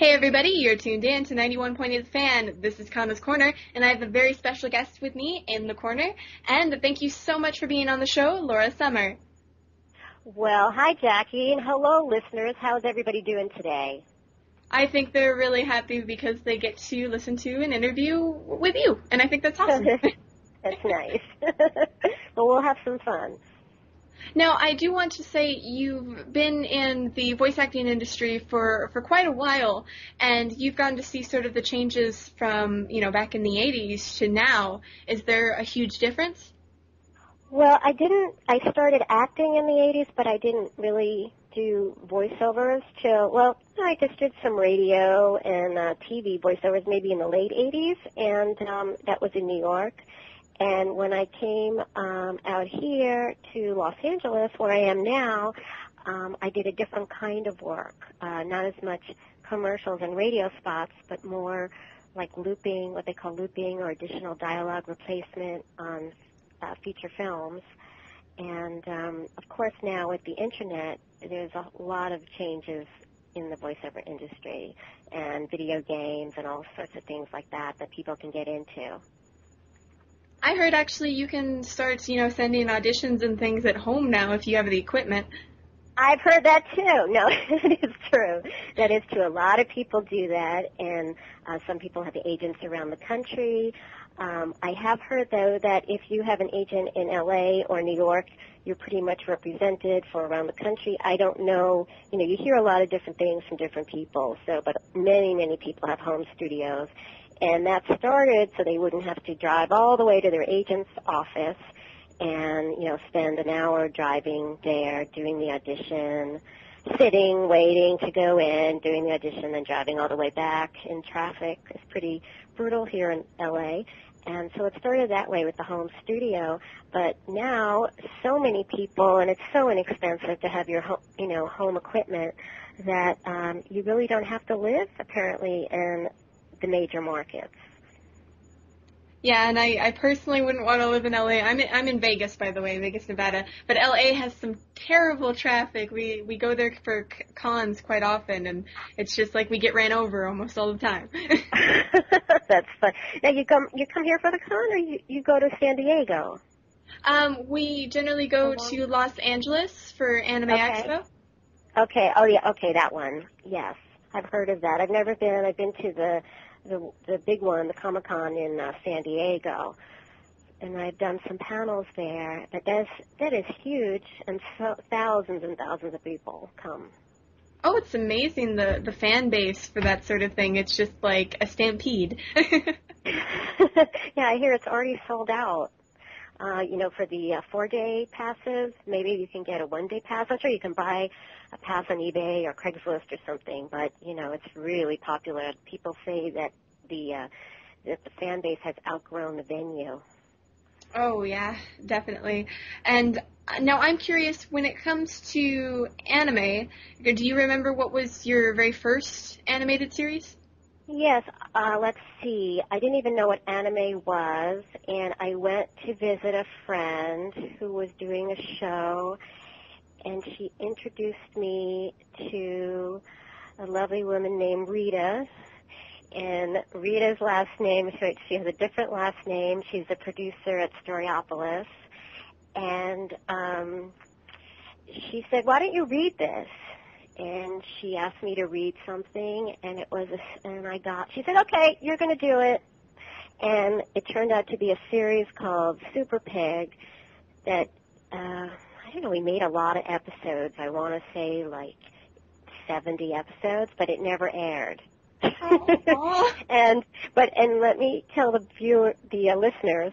Hey everybody, you're tuned in to 91.8 The Fan. This is Kana's Korner, and I have a very special guest with me in the corner. And thank you so much for being on the show, Laura Summer. Well, hi Jackie, and hello listeners. How's everybody doing today? I think they're really happy because they get to listen to an interview with you, and I think that's awesome. that's nice. well, we'll have some fun. Now, I do want to say you've been in the voice acting industry for, for quite a while, and you've gotten to see sort of the changes from, you know, back in the 80s to now. Is there a huge difference? Well, I didn't, I started acting in the 80s, but I didn't really do voiceovers till, well, I just did some radio and uh, TV voiceovers maybe in the late 80s, and um, that was in New York. And when I came um, out here to Los Angeles, where I am now, um, I did a different kind of work. Uh, not as much commercials and radio spots, but more like looping, what they call looping or additional dialogue replacement on uh, feature films. And um, of course, now with the internet, there's a lot of changes in the voiceover industry and video games and all sorts of things like that that people can get into. I heard actually you can start, you know, sending auditions and things at home now if you have the equipment. I've heard that too. No, it is true. That is true. A lot of people do that, and uh, some people have agents around the country. Um, I have heard though that if you have an agent in LA or New York, you're pretty much represented for around the country. I don't know. You know, you hear a lot of different things from different people. So, but many, many people have home studios, and that started so they wouldn't have to drive all the way to their agent's office and, you know, spend an hour driving there, doing the audition, sitting, waiting to go in, doing the audition, and driving all the way back in traffic. It's pretty brutal here in LA. And so it started that way with the home studio, but now so many people, and it's so inexpensive to have your home, you know, home equipment that um, you really don't have to live apparently in the major markets. Yeah, and I, I personally wouldn't want to live in LA. I'm in, I'm in Vegas, by the way, Vegas, Nevada. But LA has some terrible traffic. We we go there for cons quite often, and it's just like we get ran over almost all the time. That's fun. Now you come you come here for the con, or you you go to San Diego? Um, we generally go to Los Angeles for Anime okay. Expo. Okay. Oh yeah. Okay, that one. Yes. I've heard of that. I've never been. I've been to the the, the big one, the Comic Con in uh, San Diego, and I've done some panels there. But that's that is huge, and so thousands and thousands of people come. Oh, it's amazing the the fan base for that sort of thing. It's just like a stampede. yeah, I hear it's already sold out. Uh, you know, for the uh, four-day passes, maybe you can get a one-day pass. I'm sure you can buy a pass on eBay or Craigslist or something, but you know, it's really popular. People say that the uh, that the fan base has outgrown the venue. Oh yeah, definitely. And uh, now I'm curious when it comes to anime. Do you remember what was your very first animated series? Yes, uh, let's see. I didn't even know what anime was, and I went to visit a friend who was doing a show, and she introduced me to a lovely woman named Rita. And Rita's last name, she has a different last name. She's a producer at Studiopolis. And um, she said, why don't you read this? And she asked me to read something, and it was, a, and I got, she said, okay, you're going to do it. And it turned out to be a series called Super Pig that uh, I don't know, we made a lot of episodes. I want to say like 70 episodes, but it never aired. and but and let me tell the viewer, the uh, listeners,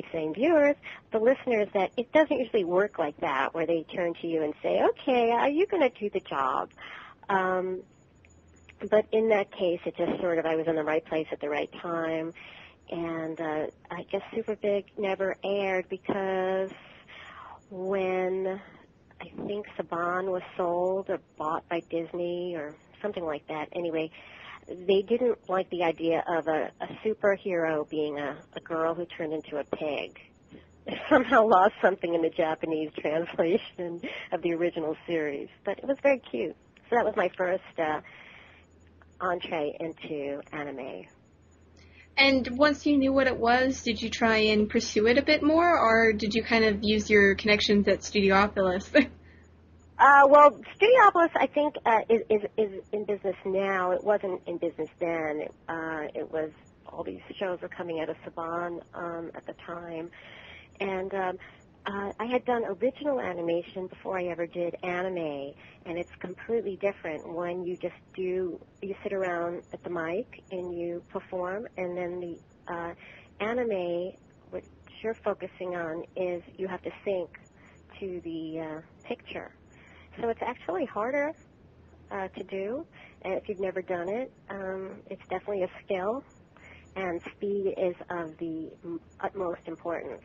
keep saying viewers, the listeners that it doesn't usually work like that, where they turn to you and say, "Okay, are you going to do the job?" Um, but in that case, it just sort of I was in the right place at the right time, and uh, I guess Super Pig never aired because when I think Saban was sold or bought by Disney or something like that. Anyway, they didn't like the idea of a, a superhero being a, a girl who turned into a pig. It somehow lost something in the Japanese translation of the original series, but it was very cute. So that was my first uh, entree into anime. And once you knew what it was, did you try and pursue it a bit more, or did you kind of use your connections at Studiopolis? uh, well, Studiopolis, I think, uh, is, is is in business now. It wasn't in business then. Uh, it was all these shows were coming out of Saban um, at the time, and um, uh, I had done original animation before I ever did anime, and it's completely different when you just do you sit around at the mic and you perform, and then the uh, anime, what you're focusing on is you have to sync to the uh, picture. So it's actually harder uh, to do and if you've never done it. Um, it's definitely a skill, and speed is of the utmost importance.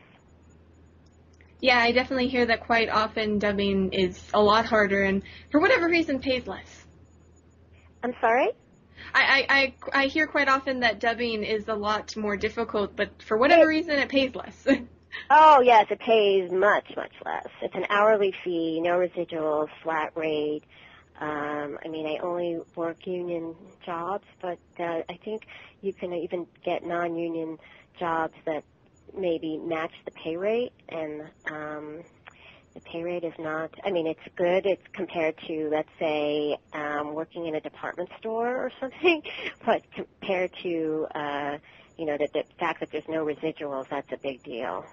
Yeah, I definitely hear that quite often. Dubbing is a lot harder, and for whatever reason, pays less. I'm sorry. I, I, I, I hear quite often that dubbing is a lot more difficult, but for whatever reason, it pays less. oh yes, it pays much much less. It's an hourly fee, no residuals, flat rate. Um, I mean, I only work union jobs, but uh, I think you can even get non-union jobs that maybe match the pay rate, and um, the pay rate is not. I mean, it's good. It's compared to, let's say, um, working in a department store or something, but compared to, uh, you know, the, the fact that there's no residuals, that's a big deal.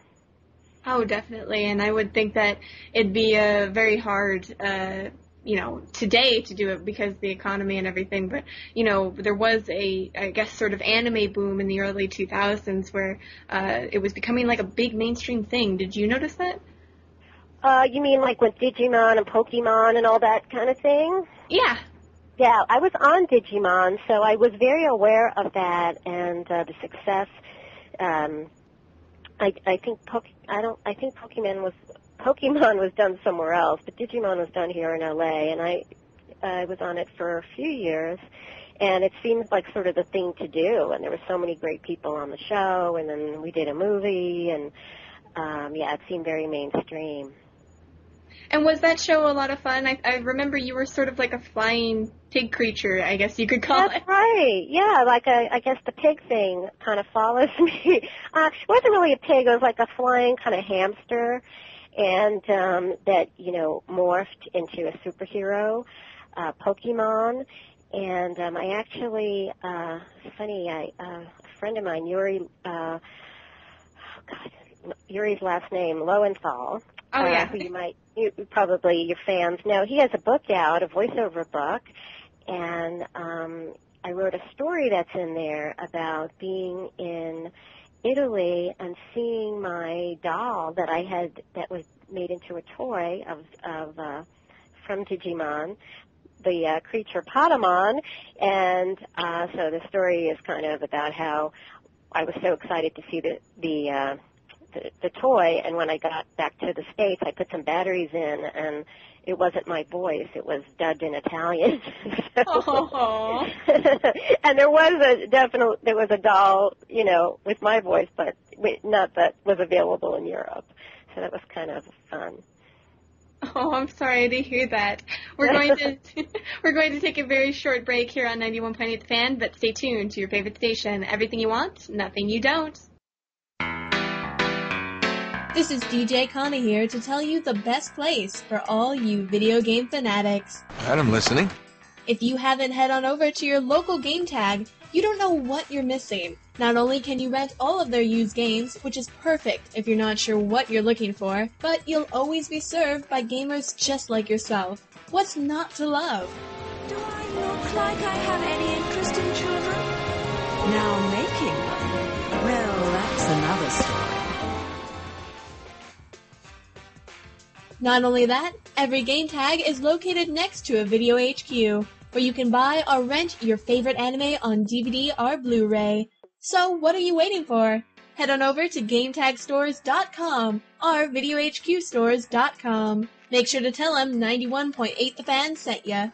Oh, definitely, and I would think that it'd be a very hard uh, you know, today to do it because the economy and everything. But, you know, there was a, I guess, sort of anime boom in the early 2000s where uh, it was becoming like a big mainstream thing. Did you notice that? Uh, you mean like with Digimon and Pokemon and all that kind of thing? Yeah. Yeah, I was on Digimon, so I was very aware of that and uh, the success. Um, I, I think Poke, I don't, I think Pokemon was Pokemon was done somewhere else, but Digimon was done here in LA, and I I was on it for a few years, and it seemed like sort of the thing to do. And there were so many great people on the show, and then we did a movie, and um, yeah, it seemed very mainstream. And was that show a lot of fun? I, I remember you were sort of like a flying pig creature, I guess you could call That's it. That's right. Yeah, like a, I guess the pig thing kind of follows me. Uh, it wasn't really a pig. It was like a flying kind of hamster and um, that you know morphed into a superhero, uh, Pokemon. And um, I actually, uh, funny, I, uh, a friend of mine, Yuri, uh, oh God, Yuri's last name, Lowenthal. Oh yeah. Uh, who you might, you, probably your fans know. He has a book out, a voiceover book, and um, I wrote a story that's in there about being in Italy and seeing my doll that I had that was made into a toy of of uh, from Digimon, the uh, creature Patamon, and uh, so the story is kind of about how I was so excited to see the the, uh, the the toy, and when I got back to the states, I put some batteries in and it wasn't my voice. It was dubbed in Italian. so, and there was a definite there was a doll, you know, with my voice, but not that was available in Europe. So that was kind of fun. Oh, I'm sorry to hear that. We're going to we're going to take a very short break here on 91.8 The Fan, but stay tuned to your favorite station. Everything you want, nothing you don't. This is DJ Connie here to tell you the best place for all you video game fanatics. I'm listening. If you haven't head on over to your local game tag, you don't know what you're missing. Not only can you rent all of their used games, which is perfect if you're not sure what you're looking for, but you'll always be served by gamers just like yourself. What's not to love? Do I look like I have any interest in children? Now making them? Well, that's another story. Not only that, every game tag is located next to a Video HQ, where you can buy or rent your favorite anime on DVD or Blu-ray. So what are you waiting for? Head on over to GameTagStores.com or VideoHQStores.com. Make sure to tell them 91.8 The Fan sent ya.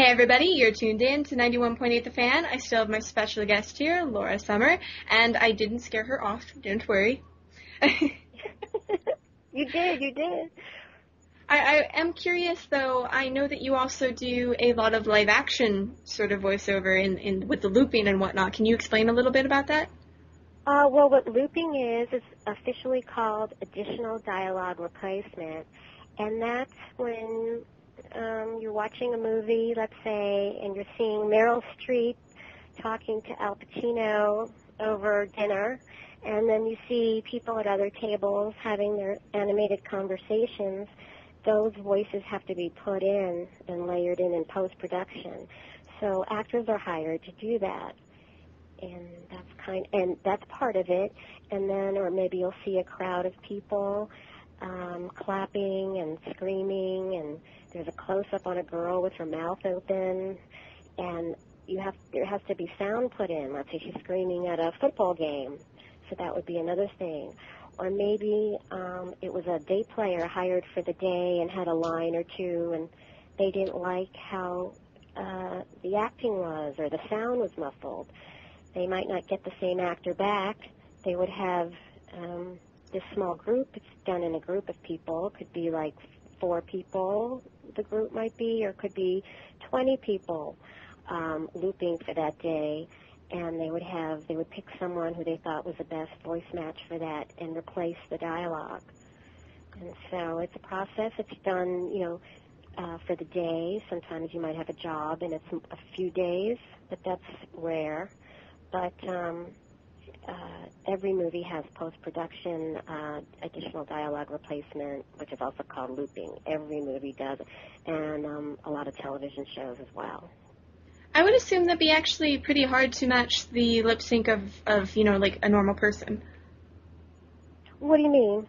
Hey everybody, you're tuned in to 91.8 The Fan. I still have my special guest here, Laura Summer, and I didn't scare her off, don't worry. you did, you did. I, I am curious though, I know that you also do a lot of live action sort of voiceover in, in with the looping and whatnot. Can you explain a little bit about that? Uh, well, what looping is is officially called additional dialogue replacement, and that's when um, you're watching a movie, let's say, and you're seeing Meryl Streep talking to Al Pacino over dinner, and then you see people at other tables having their animated conversations. Those voices have to be put in and layered in in post production. So actors are hired to do that. And that's kind and that's part of it. And then or maybe you'll see a crowd of people um, clapping and screaming and there's a close up on a girl with her mouth open, and you have there has to be sound put in. Let's say she's screaming at a football game, so that would be another thing. Or maybe um, it was a day player hired for the day and had a line or two, and they didn't like how uh, the acting was or the sound was muffled. They might not get the same actor back. They would have um, this small group. It's done in a group of people. It could be like four people the group might be, or could be 20 people um, looping for that day. And they would have, they would pick someone who they thought was the best voice match for that and replace the dialogue. And so it's a process. It's done, you know, uh, for the day. Sometimes you might have a job and it's a few days, but that's rare. But um, uh, every movie has post-production uh, additional dialogue replacement, which is also called looping. Every movie does, and um, a lot of television shows as well. I would assume that'd be actually pretty hard to match the lip sync of, of you know, like a normal person. What do you mean?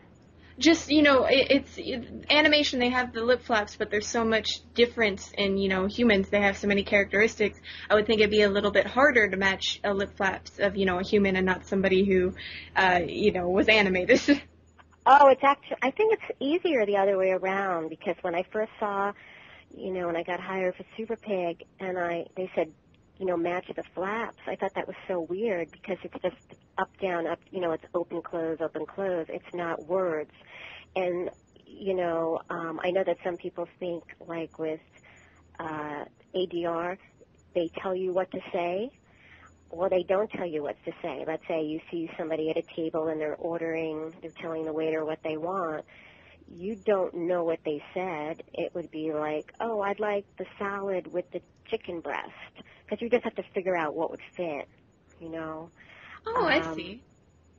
Just you know it, it's it, animation they have the lip flaps but there's so much difference in you know humans. They have so many characteristics. I would think it'd be a little bit harder to match a lip flaps of you know a human and not somebody who uh you know was animated. Oh it's actually i think it's easier the other way around because when i first saw you know when i got hired for super pig and i they said you know, match the flaps. I thought that was so weird because it's just up, down, up, you know, it's open, close, open, close. It's not words. And, you know, um, I know that some people think, like with uh, ADR, they tell you what to say. Well, they don't tell you what to say. Let's say you see somebody at a table and they're ordering, they're telling the waiter what they want you don't know what they said, it would be like, oh, I'd like the salad with the chicken breast because you just have to figure out what would fit, you know. Oh, um, I see.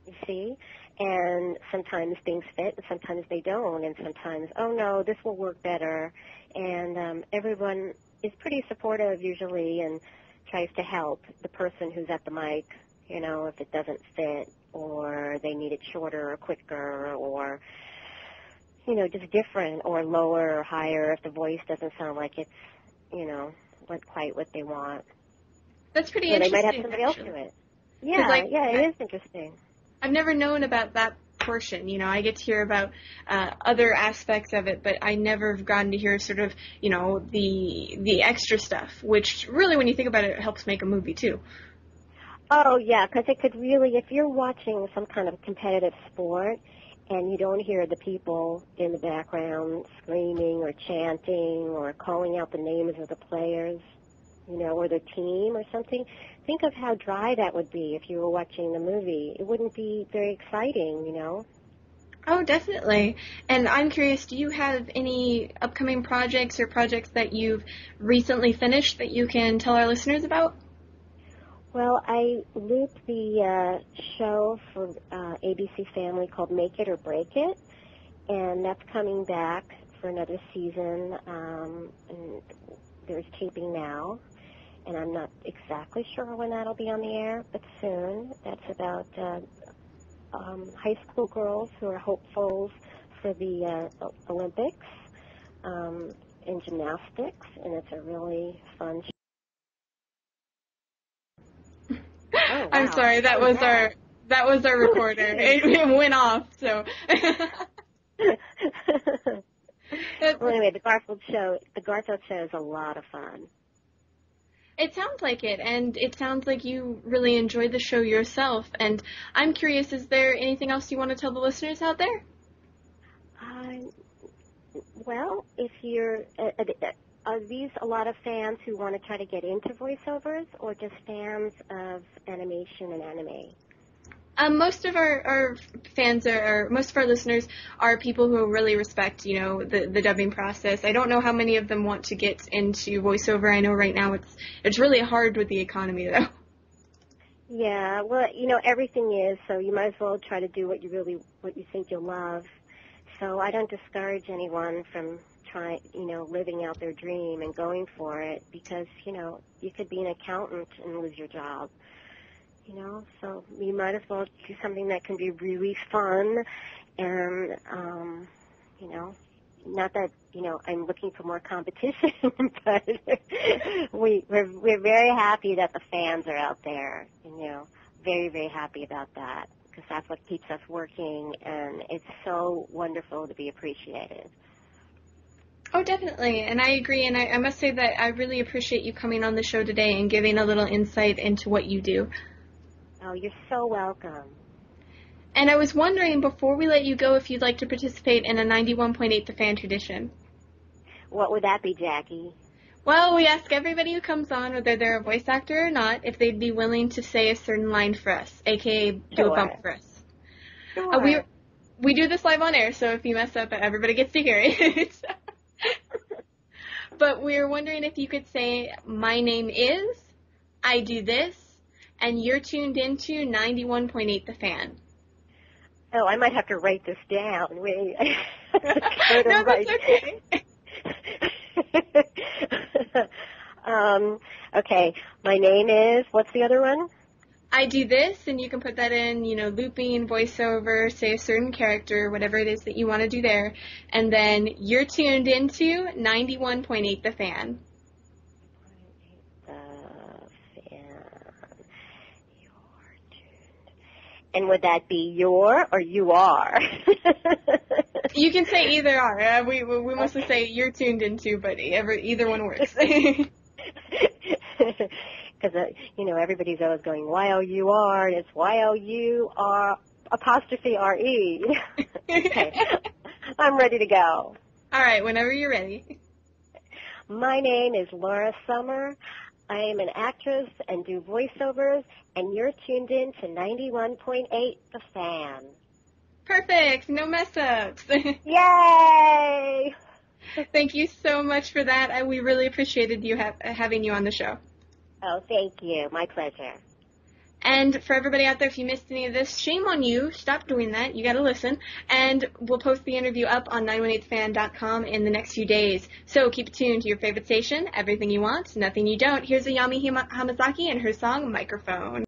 You see, and sometimes things fit, and sometimes they don't, and sometimes, oh no, this will work better, and um, everyone is pretty supportive usually and tries to help the person who's at the mic, you know, if it doesn't fit or they need it shorter or quicker or you know, just different or lower or higher if the voice doesn't sound like it's, you know, what quite what they want. That's pretty so interesting. They might have somebody actually. else do it. Yeah, like, yeah, it I, is interesting. I've never known about that portion. You know, I get to hear about uh, other aspects of it, but I never have gotten to hear sort of, you know, the the extra stuff, which really, when you think about it, it helps make a movie too. Oh yeah, because it could really, if you're watching some kind of competitive sport, and you don't hear the people in the background screaming or chanting or calling out the names of the players, you know, or the team or something. Think of how dry that would be if you were watching the movie. It wouldn't be very exciting, you know. Oh, definitely. And I'm curious, do you have any upcoming projects or projects that you've recently finished that you can tell our listeners about? Well, I looped the uh, show for uh, ABC Family called Make It or Break It, and that's coming back for another season. Um, and there's taping now, and I'm not exactly sure when that'll be on the air, but soon. That's about uh, um, high school girls who are hopefuls for the uh, Olympics um, in gymnastics, and it's a really fun show. Oh, wow. I'm sorry, that was our that was our recorder. it, it went off, so. well, anyway, the Garfield show, the Garfield show is a lot of fun. It sounds like it, and it sounds like you really enjoyed the show yourself. And I'm curious, is there anything else you want to tell the listeners out there? Uh, well, if you're, uh, uh, are these a lot of fans who want to try to get into voiceovers, or just fans of animation and anime? Um, most of our, our fans are, most of our listeners are people who really respect, you know, the, the dubbing process. I don't know how many of them want to get into voiceover. I know right now it's it's really hard with the economy though. Yeah, well, you know, everything is, so you might as well try to do what you really, what you think you'll love. So I don't discourage anyone from trying, you know, living out their dream and going for it because, you know, you could be an accountant and lose your job you know. So you might as well do something that can be really fun, and um, you know, not that you know I'm looking for more competition, but we we're we're very happy that the fans are out there, you know, very very happy about that because that's what keeps us working, and it's so wonderful to be appreciated. Oh, definitely. And I agree. And I, I must say that I really appreciate you coming on the show today and giving a little insight into what you do. Oh, you're so welcome. And I was wondering before we let you go if you'd like to participate in a 91.8 The Fan tradition. What would that be, Jackie? Well, we ask everybody who comes on, whether they're a voice actor or not, if they'd be willing to say a certain line for us, aka do Sure. a bump for us. Sure. Uh, we we do this live on air, so if you mess up, everybody gets to hear it. but we were wondering if you could say, "My name is," "I do this," and you're tuned into 91.8 The Fan. oh, I might have to write this down. Wait. No, that's okay. um, okay, my name is, what's the other one? I do this, and you can put that in, you know, looping, voiceover, say a certain character, whatever it is that you want to do there, and then you're tuned into 91.8 The Fan. The fan. You're tuned. And would that be your or you are? You can say either or. Uh, we we we mostly say you're tuned into, but ever, either one works. Because, uh, you know, everybody's always going Y-O-U-R, and it's Y-O-U-R apostrophe R-E. okay, I'm ready to go. All right, whenever you're ready. My name is Laura Summer. I am an actress and do voiceovers, and you're tuned in to 91.8 The Fan. Perfect. No mess ups. Yay! Thank you so much for that. We really appreciated you ha- having you on the show. Oh, thank you. My pleasure. And for everybody out there, if you missed any of this, shame on you. Stop doing that. You got to listen. And we'll post the interview up on 918fan.com in the next few days. So keep tuned to your favorite station, everything you want, nothing you don't. Here's Ayumi Hamasaki and her song Microphone.